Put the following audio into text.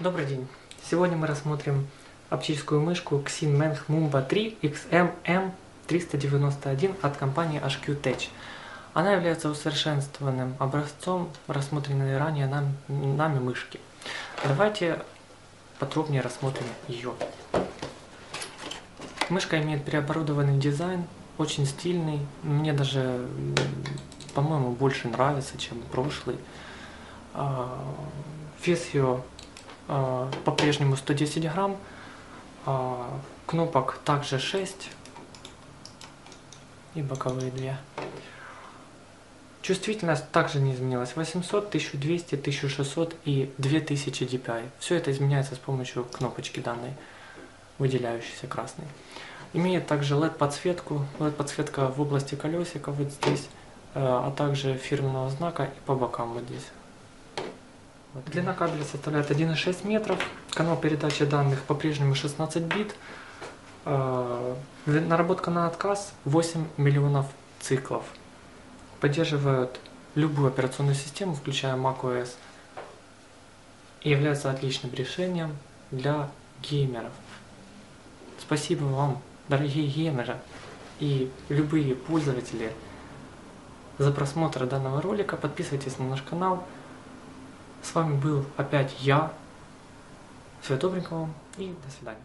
Добрый день! Сегодня мы рассмотрим оптическую мышку Xinmeng Mumba 3 XMM391 от компании HQ Tech. Она является усовершенствованным образцом рассмотренной ранее нам, нами мышки. Давайте подробнее рассмотрим ее. Мышка имеет переоборудованный дизайн, очень стильный. Мне даже, по-моему, больше нравится, чем прошлый. А, вес ее по-прежнему 110 грамм. А, кнопок также 6 и боковые две. Чувствительность также не изменилась. 800, 1200, 1600 и 2000 dpi. Все это изменяется с помощью кнопочки данной, выделяющейся красной. Имеет также LED-подсветку. LED-подсветка в области колесика вот здесь, э, а также фирменного знака и по бокам вот здесь. Длина кабеля составляет 1,6 метров. Канал передачи данных по-прежнему 16 бит. Э, наработка на отказ 8 миллионов циклов поддерживают любую операционную систему, включая macOS, и является отличным решением для геймеров. Спасибо вам, дорогие геймеры и любые пользователи, за просмотр данного ролика. Подписывайтесь на наш канал. С вами был опять я. Всего добренького и до свидания.